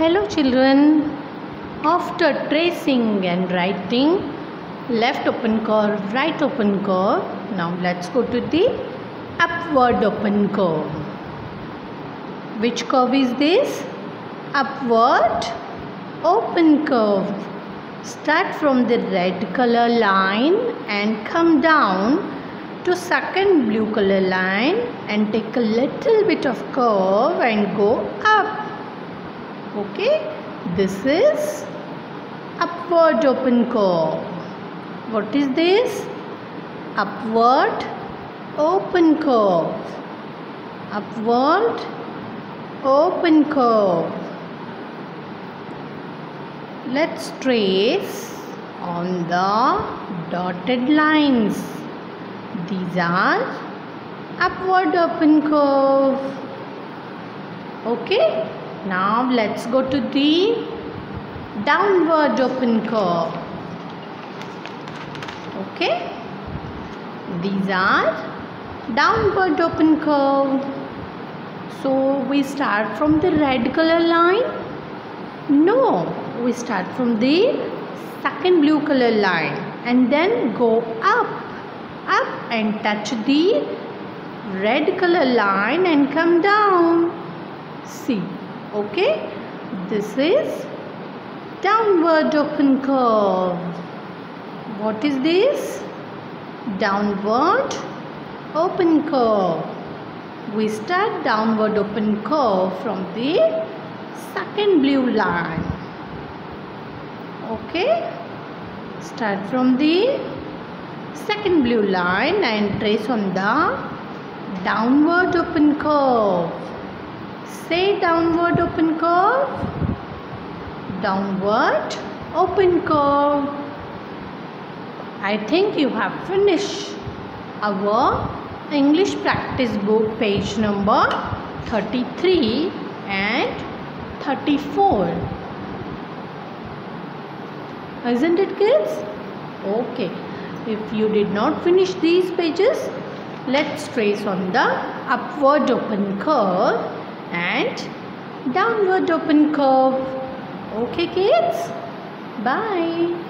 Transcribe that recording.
Hello children. After tracing and writing left open curve, right open curve, now let's go to the upward open curve. Which curve is this? Upward open curve. Start from the red color line and come down to second blue color line and take a little bit of curve and go up okay this is upward open curve. What is this? Upward open curve. Upward open curve. Let's trace on the dotted lines. These are upward open curve. Okay now let's go to the downward open curve. Okay. These are downward open curve. So we start from the red color line. No we start from the second blue color line. And then go up up and touch the red color line and come down. See okay this is downward open curve. What is this? Downward open curve. We start downward open curve from the second blue line. Okay start from the second blue line and trace on the downward open curve say downward open curve. Downward open curve. I think you have finished our english practice book page number 33 and 34 isn't it kids? Okay. If you did not finish these pages let's trace on the upward open curve and downward open curve. Okay kids? Bye